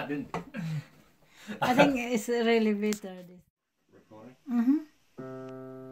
that, didn't you? I think it's really bitter. This. Recording. Mm-hmm.